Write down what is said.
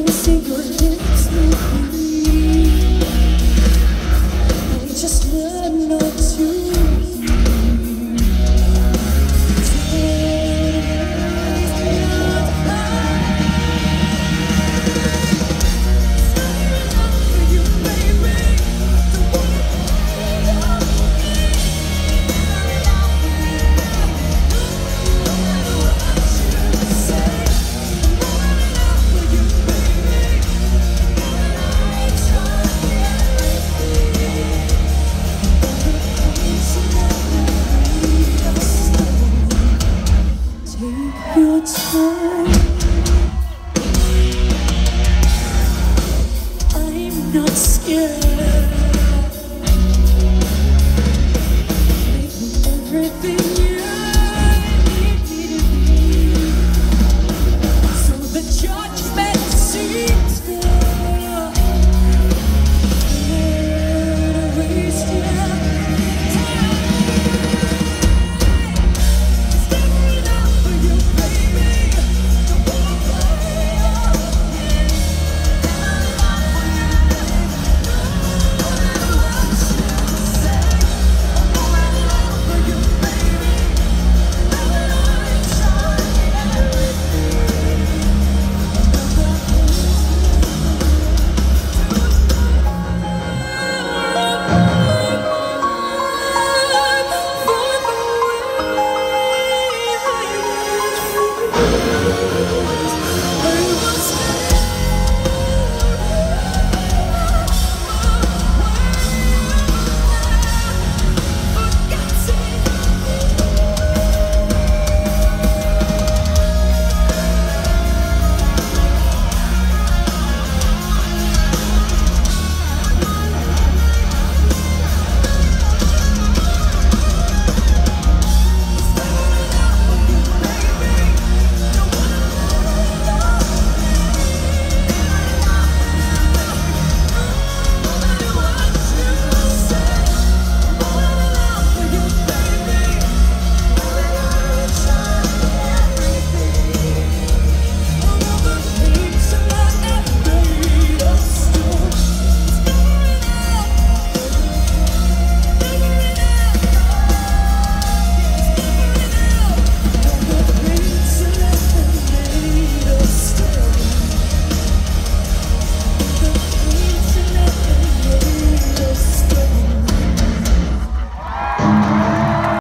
Senhor. yeah.